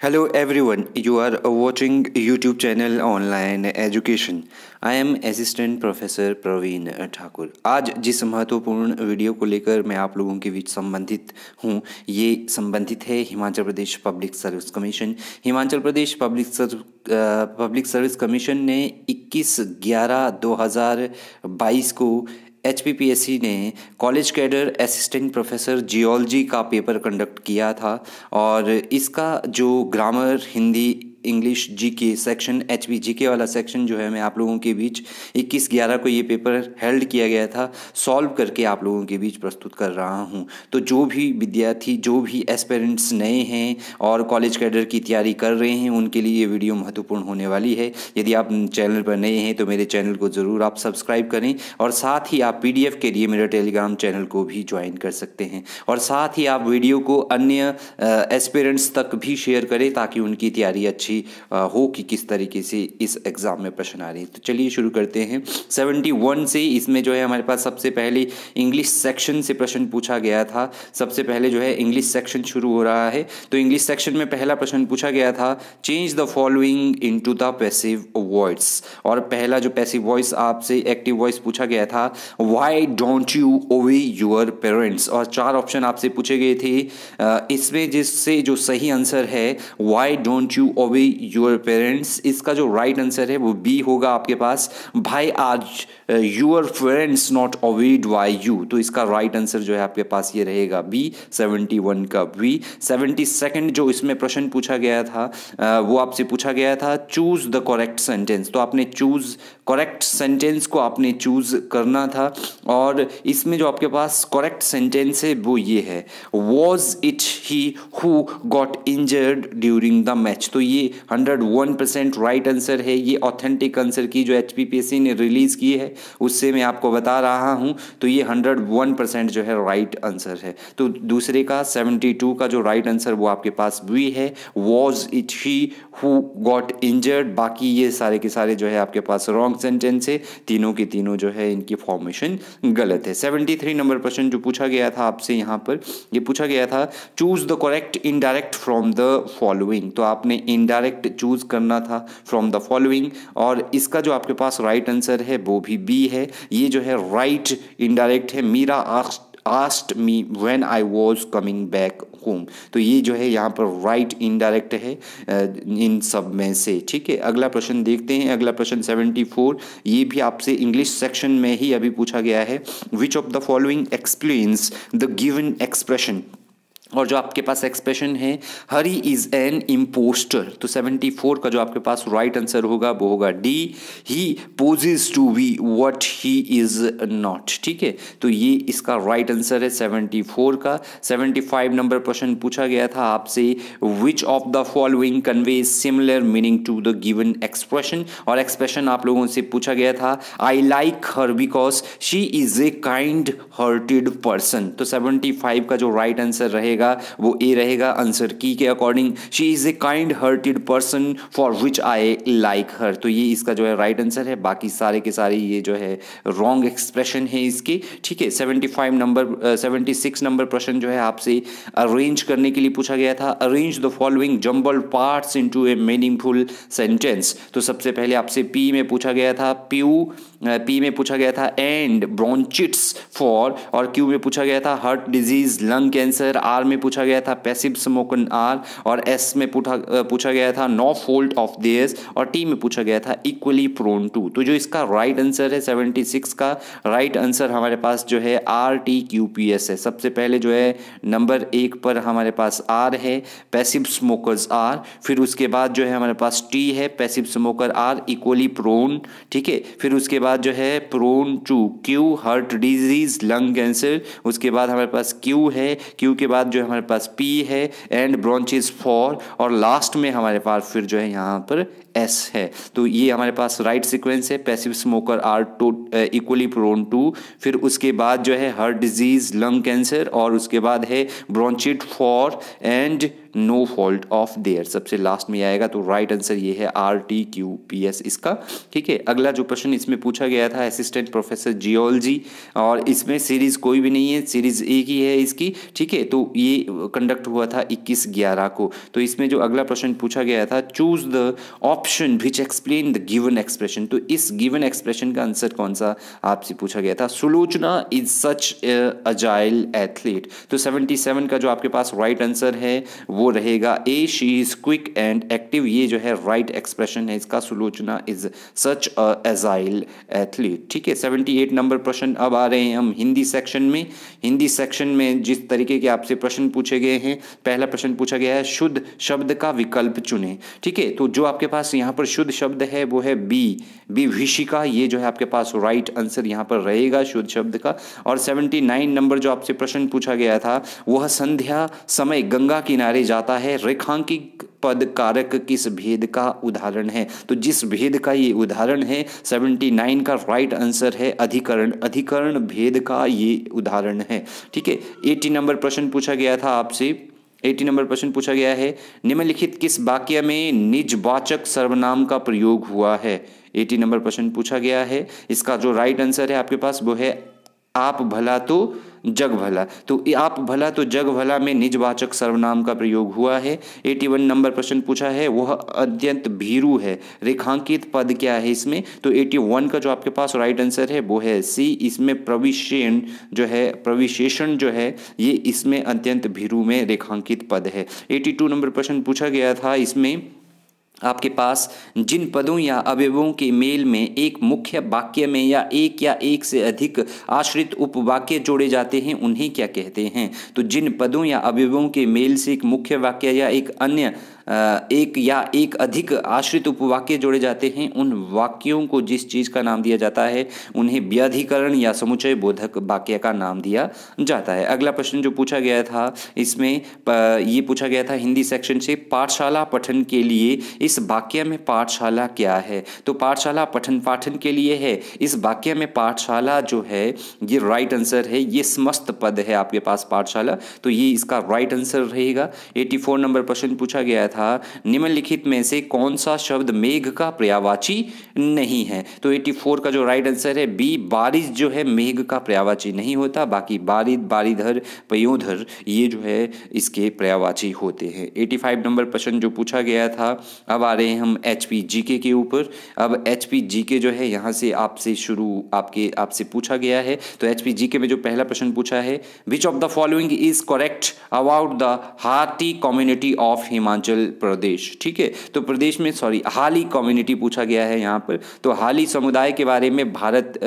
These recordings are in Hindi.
Hello everyone, you are watching YouTube channel Online Education. I am Assistant Professor Praveen Thakur आज जिस महत्वपूर्ण वीडियो को लेकर मैं आप लोगों के बीच संबंधित हूँ ये संबंधित है Himachal Pradesh public service commission Himachal Pradesh public serve public service commission ने 21 ग्यारह 2022 को HPPSC ने college cadre assistant professor geology का पेपर कंडक्ट किया था और इसका जो ग्रामर हिंदी इंग्लिश जी के सेक्शन एच जी के वाला सेक्शन जो है मैं आप लोगों के बीच 21 ग्यारह को ये पेपर हेल्ड किया गया था सॉल्व करके आप लोगों के बीच प्रस्तुत कर रहा हूँ। तो जो भी विद्यार्थी, जो भी एस्पेरेंट्स नए हैं और कॉलेज कैडर की तैयारी कर रहे हैं, उनके लिए ये वीडियो महत्वपूर्ण होने वाली है। यदि आप चैनल पर नए हैं तो मेरे चैनल को ज़रूर आप सब्सक्राइब करें और साथ ही आप पीडीएफ के लिए मेरे टेलीग्राम चैनल को भी ज्वाइन कर सकते हैं। और साथ ही आप वीडियो को अन्य एस्पेरेंट्स तक भी शेयर करें ताकि उनकी तैयारी अच्छी हो कि किस तरीके से इस एग्ज़ाम में प्रश्न आ रहे हैं। तो चलिए शुरू करते हैं। सेवेंटी वन से इसमें जो है हमारे पास सबसे पहले इंग्लिश सेक्शन से प्रश्न पूछा गया था। सबसे पहले जो है इंग्लिश सेक्शन शुरू हो रहा है। तो इंग्लिश सेक्शन में पहला प्रश्न पूछा गया था change the following into the passive voice और पहला जो पैसिव वॉइस आपसे एक्टिव वॉइस पूछा गया था why don't you owe your parents और चार ऑप्शन आपसे पूछे गए थे। इसमें जिससे जो सही आंसर है why don't you owe your parents इसका जो राइट right आंसर है वो बी होगा आपके पास। भाई आज your parents not owed by you तो इसका राइट right आंसर जो है आपके पास ये रहेगा बी सेवेंटी वन का बी सेवेंटी सेकेंड जो इसमें प्रश्न पूछा गया था uh, वो आपसे पूछा गया था चूज़ द करेक्ट सेंटेंस तो आपने चूज़ करेक्ट सेंटेंस को आपने चूज़ करना था। और इसमें जो आपके पास करेक्ट सेंटेंस है, वो ये है was it he who got injured during the match तो ये hundred one percent right answer है, ये ऑथेंटिक आंसर की जो एच ने रिलीज़ की है, उससे मैं आपको बता रहा हूँ तो ये हंड्रेड वन परसेंट जो है राइट right आंसर है। तो दूसरे का सेवेंटी टू का जो राइट right आंसर वो आपके पास भी है was it he who got injured बाकी ये सारे के सारे जो है आपके पास रॉन्ग सेंटेंस है, तीनों के तीनों जो है इनकी फॉर्मेशन गलत है। सेवेंटी थ्री नंबर प्रश्न जो पूछा गया था आपसे यहाँ पर, ये पूछा गया था choose the correct indirect from the following तो आपने इनडायरेक्ट चूज़ करना था फ्रॉम द फॉलोइंग और इसका जो आपके पास राइट right आंसर है, वो भी बी है। ये जो है राइट right इनडायरेक्ट है। Meera asked asked me when I was coming back home तो ये जो है यहाँ पर राइट right इनडायरेक्ट है इन सब में से, ठीक है? अगला प्रश्न देखते हैं। अगला प्रश्न सेवेंटी फोर ये भी आपसे इंग्लिश सेक्शन में ही अभी पूछा गया है। Which of the following explains the given expression और जो आपके पास एक्सप्रेशन है हरी इज़ एन इम्पोस्टर तो 74 का जो आपके पास राइट right आंसर होगा, वो होगा D he poses to be what he is not ठीक है? तो ये इसका राइट right आंसर है 74 का. 75 नंबर क्वेश्चन पूछा गया था आपसे which of the following convey similar meaning to the given expression और एक्सप्रेशन आप लोगों से पूछा गया था I like her because she is a kind hearted person तो 75 का जो राइट right आंसर रहेगा रहेगा, वो ए रहेगा आंसर की के according she is a kind hearted person for which I like her तो ये इसका जो है राइट right आंसर है, बाकी सारे के सारे ये जो है रॉन्ग एक्सप्रेशन है इसके। ठीक है seventy five number seventy six number प्रश्न जो है आपसे अरेंज करने के लिए पूछा गया था। Arrange the following jumble parts into a meaningful sentence तो सबसे पहले आपसे पी में पूछा गया था प्यू पी में पूछा गया था एंड ब्रॉन्चिट्स फॉर और क्यू में पूछा गया था heart disease lung cancer R में पूछा गया था पैसिव स्मोकन आर और एस में पूछा पूछा गया था नो फोल्ट ऑफ़ देयर्स और टी में पूछा गया था इक्वली प्रोन टू तो जो इसका राइट right आंसर है सेवेंटी सिक्स का राइट right आंसर हमारे पास जो है R T Q P S है। सबसे पहले जो है नंबर एक पर हमारे पास आर है पैसिव स्मोकर्स आर फिर उसके बाद जो है हमारे पास टी है passive smoker are equally prone ठीक है? फिर उसके बाद जो है prone to Q heart disease lung cancer उसके बाद हमारे पास क्यू है क्यू के बाद जो हमारे पास पी है एंड ब्रॉन्चिस फॉर और लास्ट में हमारे पास फिर जो है यहाँ पर एस है। तो ये हमारे पास राइट सीक्वेंस है passive smoker are to equally prone to फिर उसके बाद जो है हार्ट डिज़ीज़ लंग कैंसर और उसके बाद है bronchitis for and no fault of their सबसे लास्ट में आएगा तो राइट right आंसर ये है R T Q P S इसका। ठीक है, अगला जो प्रश्न इसमें पूछा गया था असिस्टेंट प्रोफेसर जियोलॉजी और इसमें सीरीज़ कोई भी नहीं है सीरीज़ एक ही है इसकी। ठीक है तो ये कंडक्ट हुआ था इक्कीस ग्यारह को। तो इसमें जो अगला प्रश्न पूछा गया था choose the option which explain the given expression तो इस गिवन एक्सप्रेशन का आंसर कौन सा? आपसे पूछा गया था। Sulochana is such agile athlete तो 77 का जो आपके पास राइट right आंसर है, वो रहेगा। A she is quick and active ये जो है राइट right एक्सप्रेशन है, इसका Sulochana is such agile athlete ठीक है 78 नंबर प्रश्न अब आ रहे हैं हम हिंदी सेक्शन में। हिंदी सेक्शन में जिस तरीके के आपसे प्रश्न पूछे गए हैं, पहला प्रश्न पूछा गया है, शुद्ध शब्द का विकल्प चुने। ठीक है तो जो आपके पास यहाँ पर शुद्ध शब्द है, वो है बी। विशिका ये जो है आपके पास राइट आंसर यहाँ पर रहेगा शुद्ध शब्द का। और 79 नंबर जो आपसे प्रश्न पूछा गया था, वह संध्या समय गंगा किनारे जाता है। रेखांकित पद कारक किस भेद का उदाहरण है? तो जिस भेद का ये उदाहरण है 79 का राइट आंसर है अधिकरण। अधिकरण भेद का ये उदाहरण है। ठीक है 80 नंबर प्रश्न पूछा गया था आपसे। एटी नंबर प्रश्न पूछा गया है, निम्नलिखित किस वाक्य में निजवाचक सर्वनाम का प्रयोग हुआ है? एटी नंबर प्रश्न पूछा गया है, इसका जो राइट आंसर है आपके पास वो है, आप भला तो जग भला। तो आप भला तो जग भला में निजवाचक सर्वनाम का प्रयोग हुआ है। 81 नंबर प्रश्न पूछा है, वह अत्यंत भीरू है। रेखांकित पद क्या है इसमें? तो 81 का जो आपके पास राइट आंसर है, वो है सी इसमें प्रविशेण जो है, प्रविशेषण जो है, ये इसमें अत्यंत भीरू में रेखांकित पद है। 82 नंबर प्रश्न पूछा गया था इसमें आपके पास जिन पदों या अवयवों के मेल में एक मुख्य वाक्य में या एक या एक से अधिक आश्रित उपवाक्य जोड़े जाते हैं, उन्हें क्या कहते हैं? तो जिन पदों या अवयवों के मेल से एक मुख्य वाक्य या एक अन्य एक या एक अधिक आश्रित उपवाक्य जोड़े जाते हैं। उन वाक्यों को जिस चीज़ का नाम दिया जाता है, उन्हें व्याधिकरण या समुचय बोधक वाक्य का नाम दिया जाता है। अगला प्रश्न जो पूछा गया था, इसमें ये पूछा गया था हिंदी सेक्शन से, पाठशाला पठन के लिए इस वाक्य में पाठशाला क्या है? तो पाठशाला पठन पाठन के लिए है। इस वाक्य में पाठशाला जो है, ये राइट आंसर है। ये समस्त पद है आपके पास पाठशाला। तो ये इसका राइट आंसर रहेगा। 84 नंबर प्रश्न पूछा गया था। था, निम्नलिखित में से कौन सा शब्द मेघ का पर्यावाची नहीं है? तो 84 का जो राइट आंसर है बी बारिश जो है मेघ का पर्यावाची नहीं होता, बाकी बारिद, बारिधर, पयोधर, ये जो है इसके पर्यावाची होते हैं। 85 नंबर प्रश्न जो पूछा गया था, अब आ रहे हैं हम एच पी के ऊपर। अब एच पी जो है, यहाँ से आपसे शुरू, आपके, आपसे पूछा गया है। तो एच पी में जो पहला प्रश्न पूछा है which of the following is correct about the Hatti community of Himachal Pradesh, ठीक है? तो प्रदेश में सॉरी हाली कम्युनिटी पूछा गया है यहाँ पर। तो हाली समुदाय के बारे में भारत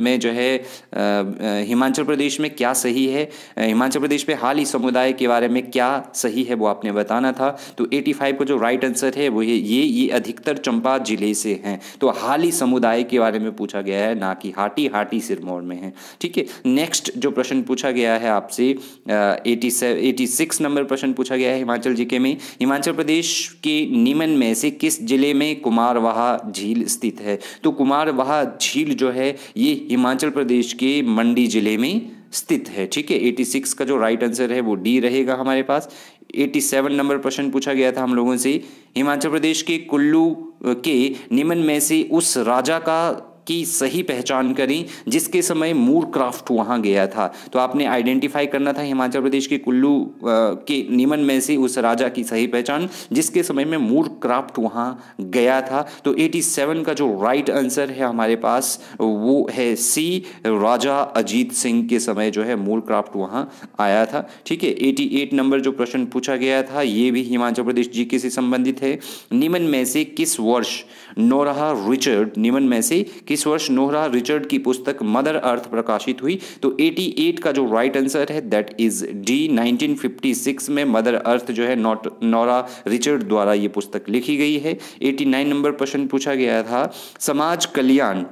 में जो है हिमाचल प्रदेश में क्या सही है? हिमाचल प्रदेश में हाली समुदाय के बारे में क्या सही है वो आपने बताना था। तो 85 का जो राइट आंसर है, वो ये ये अधिकतर चंपा ज़िले से हैं। तो हाली समुदाय के बारे में पूछा गया है, ना कि हाटी हाटी सिरमौर में है, ठीक है? नेक्स्ट जो प्रश्न पूछा गया है आपसे एटी सिक्स नंबर प्रश्न पूछा गया है हिमाचल जी में। हिमाचल प्रदेश प्रदेश के निमन में से किस ज़िले में कुमारवाहा झील स्थित है? तो कुमारवाहा झील जो है, ये हिमाचल प्रदेश के मंडी ज़िले में स्थित है, ठीक है? 86 का जो राइट आंसर है, वो डी रहेगा हमारे पास। 87 नंबर प्रश्न पूछा गया था हम लोगों से। हिमाचल प्रदेश के कुल्लू के निमन में से उस राजा का की सही पहचान करें, जिसके समय मूर क्राफ्ट वहाँ गया था। तो आपने आइडेंटिफाई करना था हिमाचल प्रदेश के कुल्लू के निमन में से उस राजा की सही पहचान, जिसके समय में मूर क्राफ्ट वहाँ गया था। तो 87 का जो राइट आंसर है हमारे पास, वो है सी राजा अजीत सिंह के समय जो है मूर क्राफ्ट वहाँ आया था। ठीक है 88 नंबर जो प्रश्न पूछा गया था, ये भी हिमाचल प्रदेश जी से संबंधित है। निमन में से किस वर्ष नोराहा रिचर्ड, निमन में से किस वर्ष नोहरा रिचर्ड की पुस्तक मदर अर्थ प्रकाशित हुई? तो 88 का जो राइट आंसर है दैट इज़ डी 1956 में मदर अर्थ जो है, नॉट, नोरा रिचर्ड द्वारा ये पुस्तक लिखी गई है। 89 नंबर प्रश्न पूछा गया था, समाज कल्याण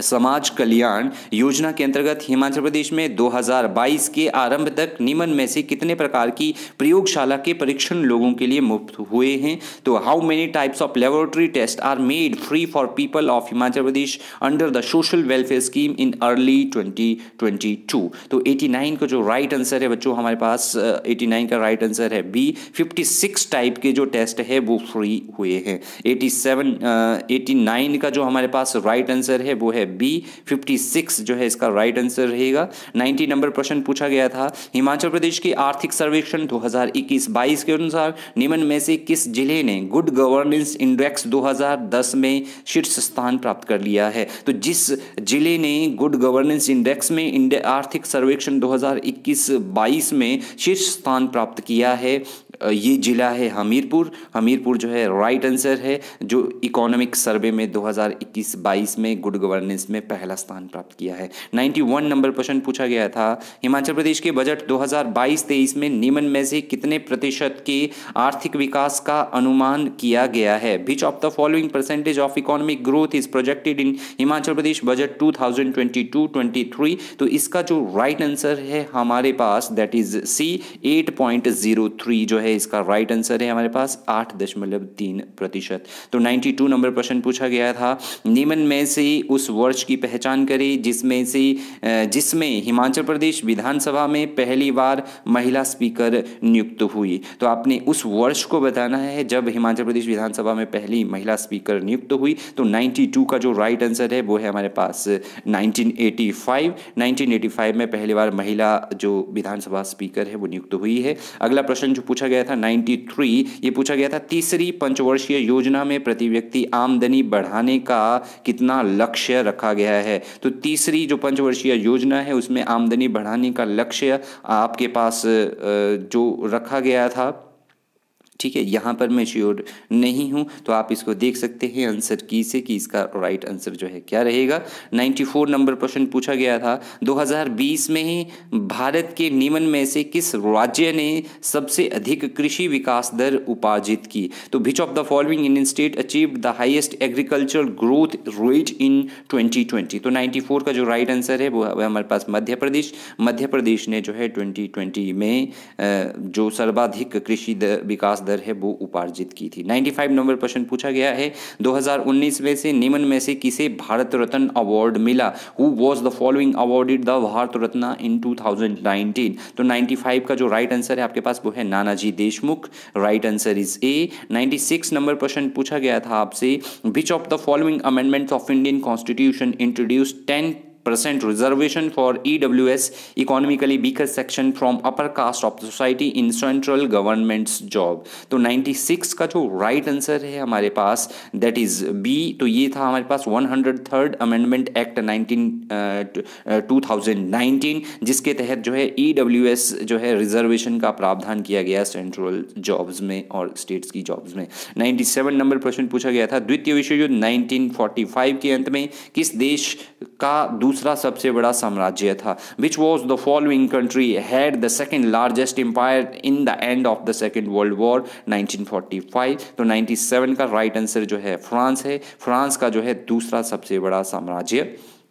समाज कल्याण योजना के अंतर्गत हिमाचल प्रदेश में 2022 के आरंभ तक निम्न में से कितने प्रकार की प्रयोगशाला के परीक्षण लोगों के लिए मुफ़्त हुए हैं? तो how many types of laboratory test are made free for people of Himachal Pradesh under the social welfare scheme in early 2022 तो 89 का जो राइट आंसर है बच्चों, हमारे पास 89 का राइट आंसर है बी 56 टाइप के जो टेस्ट है वो फ्री हुए हैं। 87 89 का जो हमारे पास राइट आंसर है वो है बी फिफ्टी सिक्स जो है इसका राइट आंसर रहेगा। नाइन्टी नंबर प्रश्न पूछा गया था, हिमाचल प्रदेश के आर्थिक सर्वेक्षण 2021-22 के अनुसार निम्न में से किस ज़िले ने गुड गवर्नेंस इंडेक्स 2010 में शीर्ष स्थान प्राप्त कर लिया है? तो जिस ज़िले ने गुड गवर्नेंस इंडेक्स में इंडे आर्थिक सर्वेक्षण 2021-22 में शीर्ष स्थान प्राप्त किया है, ये जिला है हमीरपुर। हमीरपुर जो है राइट आंसर है, जो इकोनॉमिक सर्वे में 2021-22 में गुड गवर्नेंस में पहला स्थान प्राप्त किया है। 91 नंबर प्रश्न पूछा गया था, हिमाचल प्रदेश के बजट 2022-23 में निम्न में से कितने प्रतिशत के आर्थिक विकास का अनुमान किया गया है? Which of the following percentage of economic growth is projected in Himachal Pradesh budget 2022-23 तो इसका जो राइट right आंसर है हमारे पास दैट इज़ सी 8.03 जो है, इसका राइट right आंसर है हमारे पास, आठ दशमलव तीन प्रतिशत। तो नाइन्टी टू नंबर प्रश्न पूछा गया था, निम्न में से उस वर्ष की पहचान करें, जिसमें से जिसमें हिमाचल प्रदेश विधानसभा में पहली बार महिला स्पीकर नियुक्त हुई। तो आपने उस वर्ष को बताना है, जब हिमाचल प्रदेश विधानसभा में पहली महिला स्पीकर नियुक्त हुई तो 92 का जो राइट आंसर है, वो है हमारे पास 1985 1985 में पहली बार महिला जो विधानसभा स्पीकर है, वो नियुक्त हुई है। अगला प्रश्न जो पूछा गया था 93 ये पूछा गया था, तीसरी पंचवर्षीय योजना में प्रति व्यक्ति आमदनी बढ़ाने का कितना लक्ष्य रखा गया है। तो तीसरी जो पंचवर्षीय योजना है, उसमें आमदनी बढ़ाने का लक्ष्य आपके पास जो रखा गया था ठीक है, यहाँ पर मैं श्योर नहीं हूँ तो आप इसको देख सकते हैं आंसर की से कि इसका राइट आंसर जो है क्या रहेगा। 94 नंबर प्रश्न पूछा गया था 2020 में ही भारत के निम्न में से किस राज्य ने सबसे अधिक कृषि विकास दर उपार्जित की? तो which of the following Indian state achieve the highest agriculture growth rate in 2020 तो 94 का जो राइट आंसर है, वो हमारे पास मध्य प्रदेश। मध्य प्रदेश ने जो है 2020 में जो सर्वाधिक कृषि विकास दर है, वो उपार्जित की थी। 95 नंबर प्रश्न पूछा गया है 2019 में से निम्न में से किसे भारत रत्न अवार्ड मिला? Who was the following awarded the Bharat Ratna in 2019 तो 95 का जो राइट आंसर है आपके पास, वो है Nanaji Deshmukh. Right answer is A 96 number प्रश्न पूछा गया था आपसे। Which of the following amendment of Indian constitution introduce ten percent reservation for EWS economically weaker section from upper caste of the society in central government's job. तो 96 का जो राइट right आंसर है हमारे पास दैट इज़ बी तो ये था हमारे पास one hundred third amendment act nineteen two thousand nineteen जिसके तहत जो है ई डब्ल्यू एस जो है रिजर्वेशन का प्रावधान किया गया सेंट्रल जॉब्स में और स्टेट्स की जॉब्स में। 97 नंबर प्रश्न पूछा गया था, द्वितीय विश्व युद्ध 1945 के अंत में किस देश का दूसरा सबसे बड़ा साम्राज्य था which was the following country had the second largest empire in the end of the second world war 1945 तो 97 का राइट आंसर जो है फ्रांस है। फ्रांस का जो है दूसरा सबसे बड़ा साम्राज्य।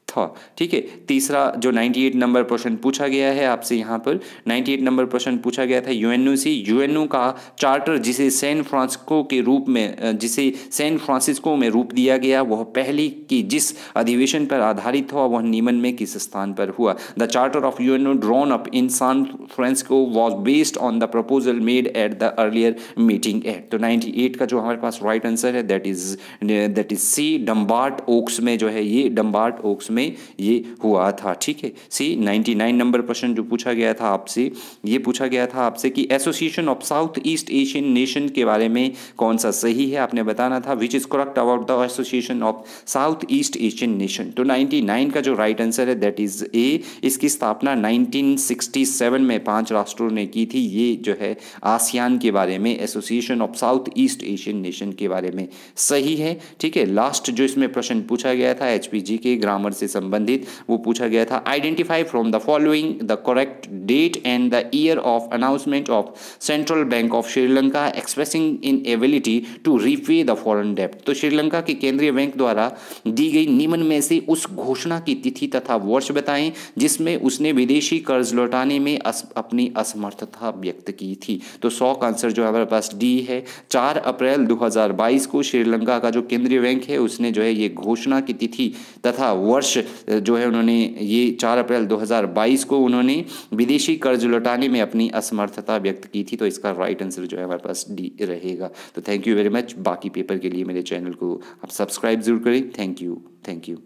था। ठीक है, तीसरा जो 98 नंबर प्रश्न पूछा गया है आपसे यहाँ पर 98 नंबर प्रश्न पूछा गया था यूएनओ से। यूएनओ का चार्टर जिसे सैन फ्रांसिस्को के रूप में जिसे सैन फ्रांसिस्को में रूप दिया गया, वह पहली की जिस अधिवेशन पर आधारित हुआ, वह नीमन में किस स्थान पर हुआ? The charter of UNO drawn up in San Francisco was based on the proposal made at the earlier meeting at तो 98 का जो हमारे पास राइट आंसर है that is that is C Dumbarton Oaks में जो है ये डम्बार्ट ओक्स में में ये हुआ था, ठीक है? सी 99 नंबर प्रश्न जो पूछा गया था आपसे, ये पूछा गया था आपसे कि Association of South East Asian Nation के बारे में कौन सा सही है? आपने बताना था which is correct about the Association of South East Asian Nation तो 99 का जो राइट आंसर है दैट इज़ ए इसकी स्थापना 1967 में पाँच राष्ट्रों ने की थी। ये जो है आसियान के बारे में Association of South East Asian Nation के बारे में सही है, ठीक है? लास्ट जो इसमें प्रश्न पूछा गया था एचपीजी के ग्रामर से संबंधित वो पूछा गया था identify from the following the correct date and the year of announcement of Central Bank of Sri Lanka expressing inability to repay the foreign डेप्ट तो श्रीलंका के केंद्रीय बैंक द्वारा दी गई निम्न में से उस घोषणा की तिथि तथा वर्ष बताएँ जिसमें उसने विदेशी कर्ज लौटाने में अस, अपनी असमर्थता व्यक्त की थी। तो सौ का आंसर जो हमारे पास डी है। चार अप्रैल 2022 को श्रीलंका का जो केंद्रीय बैंक है उसने जो है ये घोषणा की तिथि तथा वर्ष जो है उन्होंने ये चार अप्रैल 2022 को उन्होंने विदेशी कर्ज लौटाने में अपनी असमर्थता व्यक्त की थी तो इसका राइट आंसर जो है हमारे पास डी रहेगा। तो थैंक यू वेरी मच बाकी पेपर के लिए मेरे चैनल को आप सब्सक्राइब ज़रूर करें। Thank you thank you